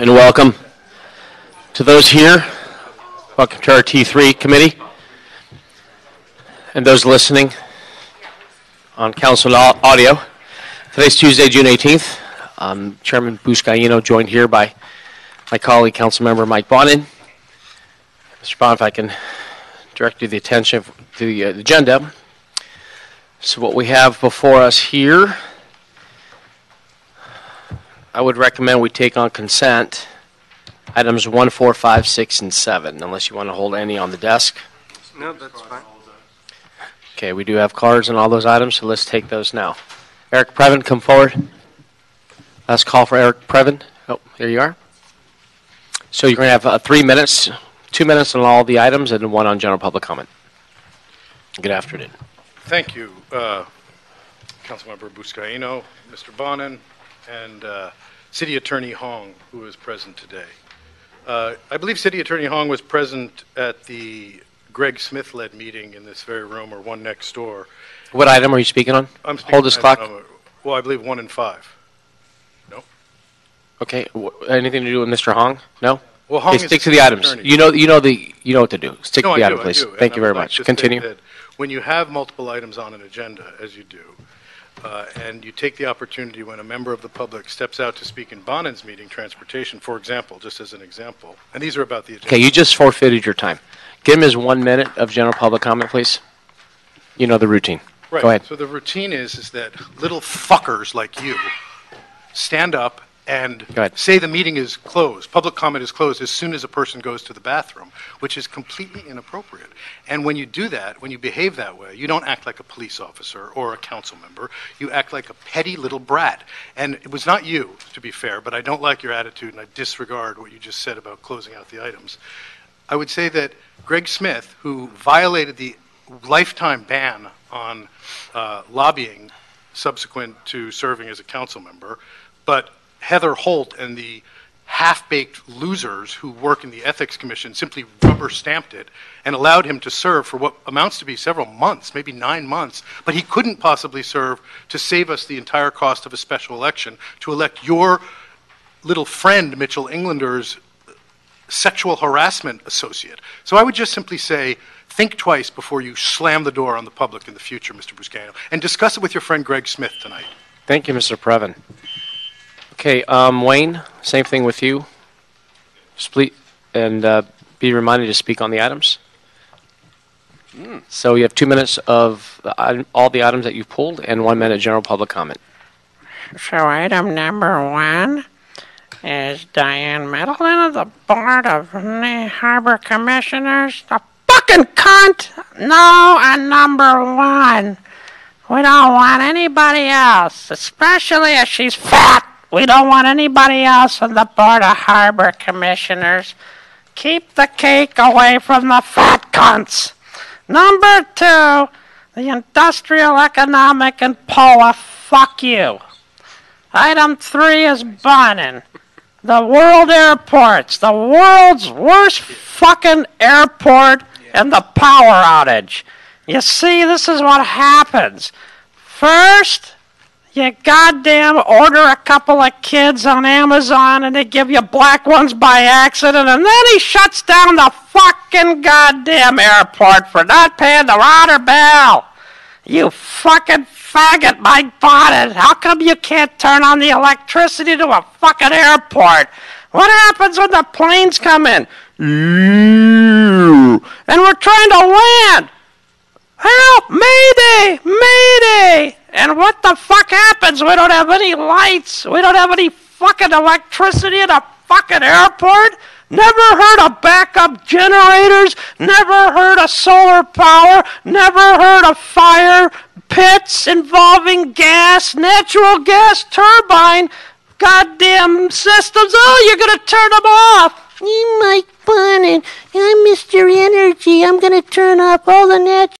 and welcome to those here. Welcome to our T3 committee. And those listening on council au- audio. Today's Tuesday, June 18th. Um, Chairman Buscaino joined here by my colleague, Council Member Mike Bonin. Mr. Bon, if I can direct you the attention to the uh, agenda. So what we have before us here, I would recommend we take on consent items 1, 4, 5, 6, and 7, unless you want to hold any on the desk. No, that's fine. Okay, we do have cards on all those items, so let's take those now. Eric Preven, come forward. Last call for Eric Preven. Oh, here you are. So you're going to have uh, three minutes, two minutes on all the items, and one on general public comment. Good afternoon. Thank you, uh, Councilmember Buscaino, Mr. Bonin, and uh, City Attorney Hong, who is present today. Uh, I believe City Attorney Hong was present at the Greg Smith-led meeting in this very room, or one next door. What item are you speaking on? I'm speaking Hold this clock. uh, Well, I believe one and five. No. Okay, wh- anything to do with Mr. Hong? No? Well, Hong Okay, is stick to the items. attorney. You know, you know the, you know what to do. Stick No, to the I item, I please. do. Thank And you very like much. to state Continue. that When you have multiple items on an agenda, as you do, uh, and you take the opportunity when a member of the public steps out to speak in Bonin's meeting, transportation, for example, just as an example, and these are about the agenda. Okay, you just forfeited your time. Give him his one minute of general public comment, please. You know the routine. Right. Go ahead. So the routine is, is that little fuckers like you stand up and say the meeting is closed, public comment is closed as soon as a person goes to the bathroom, which is completely inappropriate. And when you do that, when you behave that way, you don't act like a police officer or a council member. You act like a petty little brat. And it was not you, to be fair, but I don't like your attitude and I disregard what you just said about closing out the items. I would say that Greg Smith, who violated the lifetime ban on uh, lobbying subsequent to serving as a council member, but Heather Holt and the half-baked losers who work in the Ethics Commission simply rubber stamped it and allowed him to serve for what amounts to be several months, maybe nine months, but he couldn't possibly serve to save us the entire cost of a special election to elect your little friend, Mitchell Englander's sexual harassment associate. So I would just simply say, think twice before you slam the door on the public in the future, Mr. Buscaino, and discuss it with your friend Greg Smith tonight. Thank you, Mr. Preven. Okay, um, Wayne, same thing with you. Split, and uh, be reminded to speak on the items. So you have two minutes of the item- all the items that you've pulled and one minute general public comment. So item number one is Diane Middleton of the Board of New Harbor Commissioners. The fucking cunt! No, and number one. We don't want anybody else, especially if she's fat. We don't want anybody else on the Board of Harbor Commissioners. Keep the cake away from the fat cunts. Number two, the industrial, economic, and POA. Fuck you. Item three is Bonin. The world airports, the world's worst fucking airport and the power outage. You see, this is what happens. First, you goddamn order a couple of kids on Amazon and they give you black ones by accident, and then he shuts down the fucking goddamn airport for not paying the router bill. You fucking faggot, my Bonin. How come you can't turn on the electricity to a fucking airport? What happens when the planes come in? And we're trying to land. Help! Mayday! Mayday! And what the fuck happens? We don't have any lights. We don't have any fucking electricity in a fucking airport. Never heard of backup generators. Never heard of solar power. Never heard of fire pits involving gas, natural gas turbine, goddamn systems. Oh, you're gonna turn them off. You Mike Bonin, I'm Mr. Energy. I'm gonna turn off all the natural